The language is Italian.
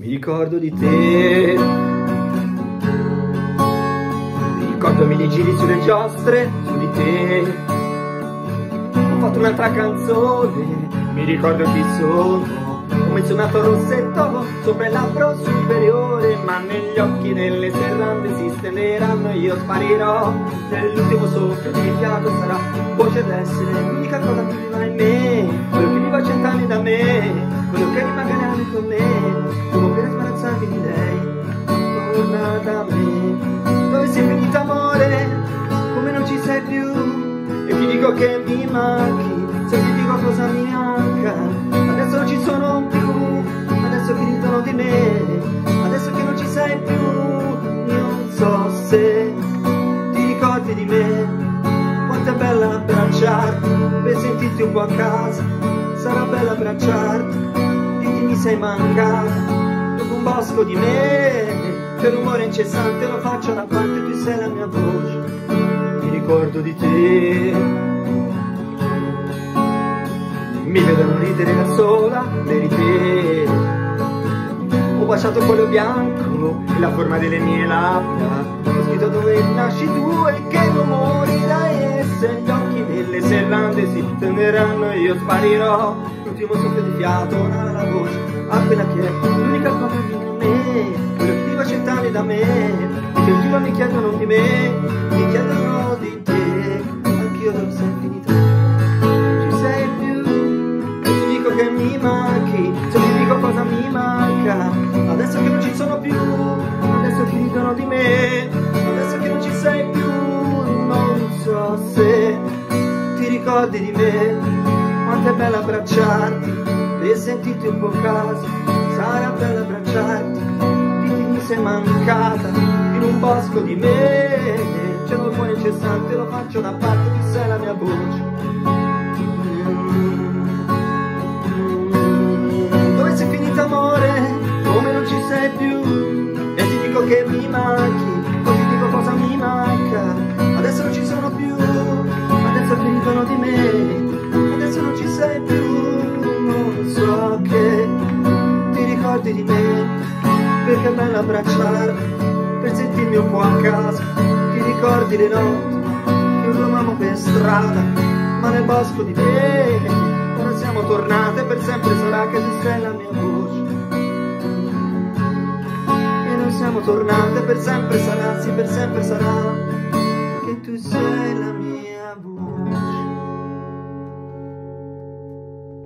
mi ricordo di te. Ricordo i giri sulle giostre, su di te. Ho fatto un'altra canzone, mi ricordo chi sono. Ho menzionato il rossetto sopra il labbro superiore, ma negli occhi nelle serrande si stenderanno io sparirò. Nell'ultimo soffio di fiato sarà voce d'essere l'unica cosa che rimane in me, quello che vivo cent'anni da me, quello che rimarrà con me, che mi manchi, se ti dico cosa mi manca, adesso non ci sono più. Adesso che ridono di me, adesso che non ci sei più, io non so se ti ricordi di me, quanto è bella abbracciarti, per sentirti un po' a casa, sarà bella abbracciarti, di mi sei mancata, dopo un bosco di me, per rumore incessante lo faccio da parte, tu sei la mia voce, mi ricordo di te. Mi vedono ridere da sola per te baciato quello bianco e la forma delle mie labbra. Ho scritto dove nasci tu e che non morirai e se gli occhi delle serrande si tenderanno io sparirò. L'ultimo soffio di fiato ora la voce a quella che è. L'unica cosa a me quello che vivo cent'anni da me che giuro mi chiedono di me mi chiedono di te. Anch'io dove sei adesso che non ci sono più, adesso che ridono di me, adesso che non ci sei più, non so se ti ricordi di me, quanto è bello abbracciarti e sentirti un po' a casa, sarà bello abbracciarti, di mi sei mancata in un bosco di me, c'è un buon incessante, lo faccio da parte, di sei la mia voce. Adesso non ci sei più, non so che ti ricordi di me, perché è bello abbracciarmi, per sentirmi un po' a casa, ti ricordi le notti, che urlavamo per strada, ma nel bosco di te, ora siamo tornate, per sempre sarà che tu sei la mia voce. Siamo tornate per sempre sarà, sì per sempre sarà che tu sei la mia